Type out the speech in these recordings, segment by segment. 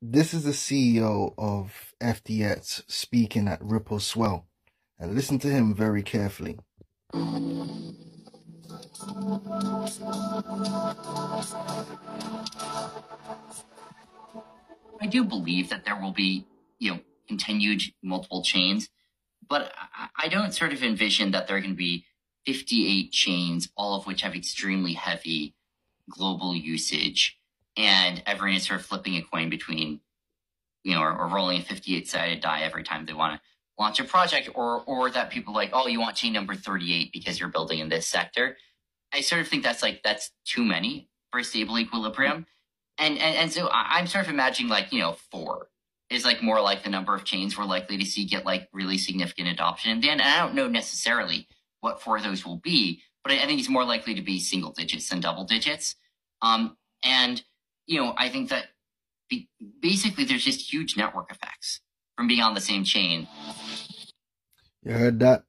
this is the CEO of FTX speaking at Ripple Swell. And listen to him very carefully. I do believe that there will be, you know, continued multiple chains, but I don't sort of envision that there are going to be 58 chains, all of which have extremely heavy global usage, and everyone is sort of flipping a coin between, you know, or, or rolling a 58 sided die every time they want to launch a project, or or that people like, oh, you want chain number 38 because you're building in this sector. I sort of think that's like that's too many for a stable equilibrium. And and, and so I'm sort of imagining like, you know, four is like more like the number of chains we're likely to see get like really significant adoption. And then I don't know necessarily what four of those will be, but I, I think it's more likely to be single digits than double digits. Um, and you know, I think that basically there's just huge network effects from being on the same chain. You heard that?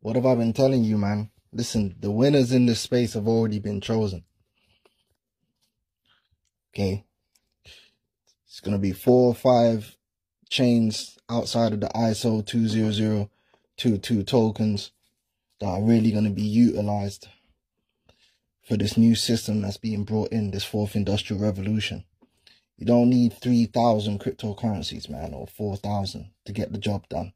What have I been telling you, man? Listen, the winners in this space have already been chosen. Okay. It's going to be four or five chains outside of the ISO 20022 tokens that are really going to be utilized for this new system that's being brought in, this fourth industrial revolution. You don't need 3,000 cryptocurrencies, man, or 4,000 to get the job done.